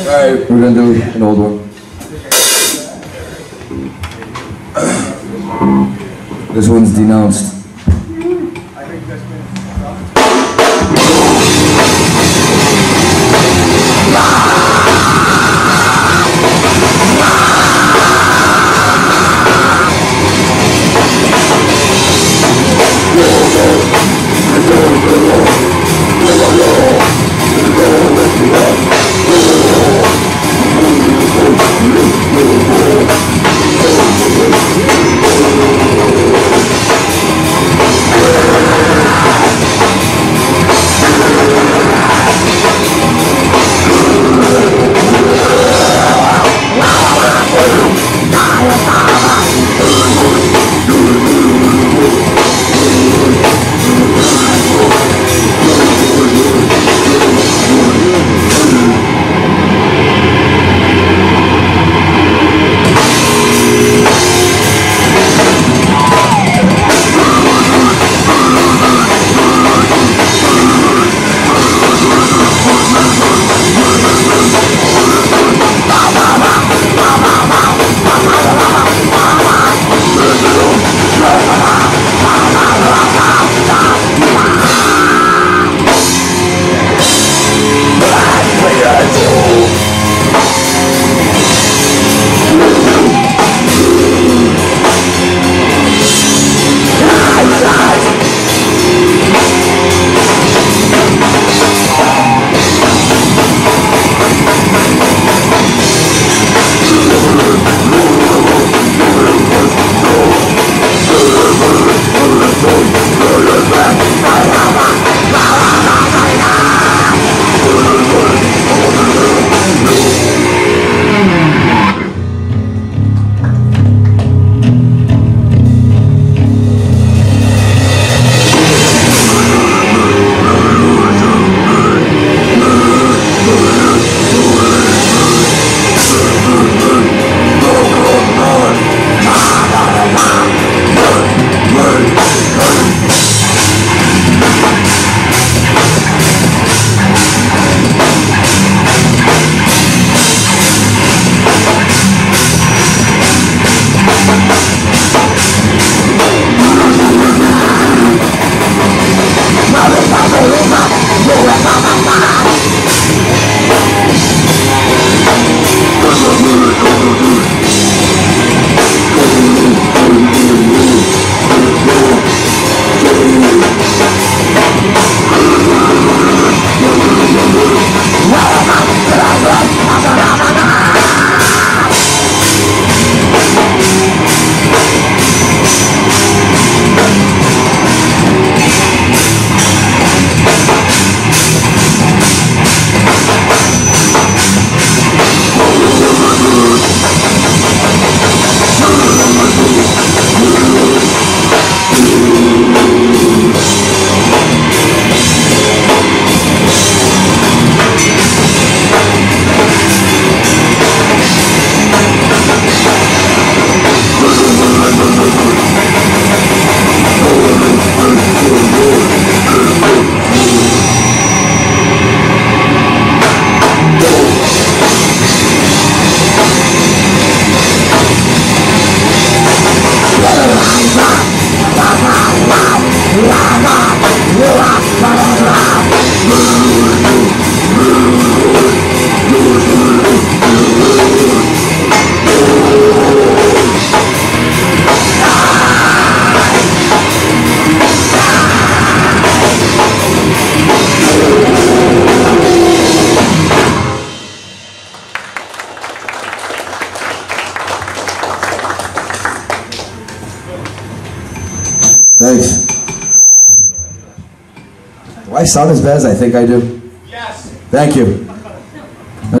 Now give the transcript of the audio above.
Alright, we're gonna do an old one. This one's denounced. Thanks. Do I sound as bad as I think I do? Yes. Thank you.